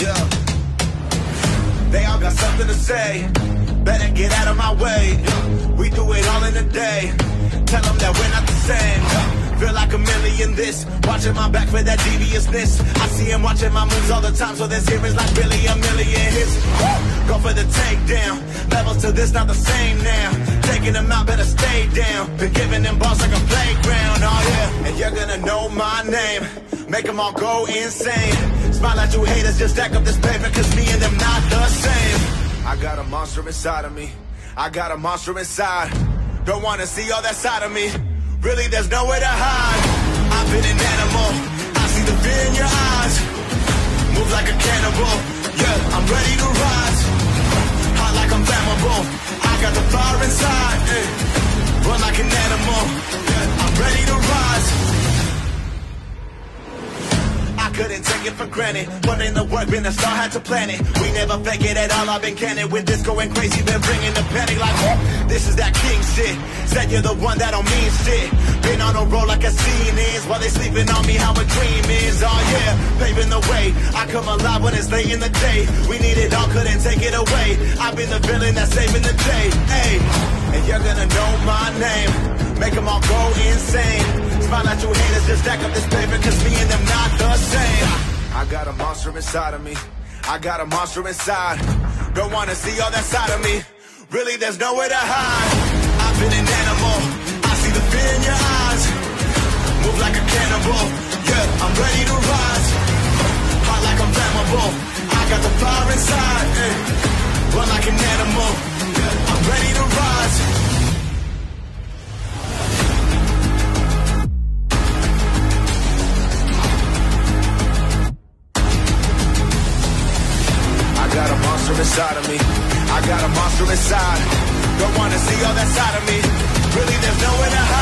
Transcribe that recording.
Yeah. They all got something to say. Better get out of my way. We do it all in a day. Tell them that we're not the same. Feel like a million this Watching my back for that deviousness I see him watching my moves all the time So this here is like really a million hits Go for the takedown Levels to this not the same now Taking them out, better stay down Been giving them balls like a playground, oh yeah And you're gonna know my name Make them all go insane Smile at you haters, just stack up this paper, cause me and them not the same. I got a monster inside of me. I got a monster inside. Don't wanna see all that side of me. Really, there's nowhere to hide. I've been an animal. I see the fear in your eyes. Move like a cannibal. Yeah, I'm ready to rise. Hot like I'm flammable. I got the fire inside. eh. Run like an animal. Yeah, I'm ready to rise. Couldn't take it for granted. Put in the work, been a star, had to plan it. We never fake it at all, I've been canning. With this going crazy, been bringing the panic like, this is that king shit. Said you're the one that don't mean shit. Been on a roll like a scene is, while they sleeping on me, how a dream is. Oh yeah, paving the way. I come alive when it's late in the day. We need it all, couldn't take it away. I've been the villain that's saving the day. Hey, at you haters, just stack up this paper, cause me and them not the same. I got a monster inside of me. I got a monster inside. Don't wanna see all that side of me. Really, there's nowhere to hide. I've been an animal. I see the fear in your eyes. Move like a cannibal. Yeah, I'm ready to rise. Hot like I'm flammable. I got the fire inside. eh. Run like an animal. Yeah, I'm ready to rise. Got a monster inside of me. I got a monster inside. Don't wanna see all that side of me. Really, there's nowhere to hide.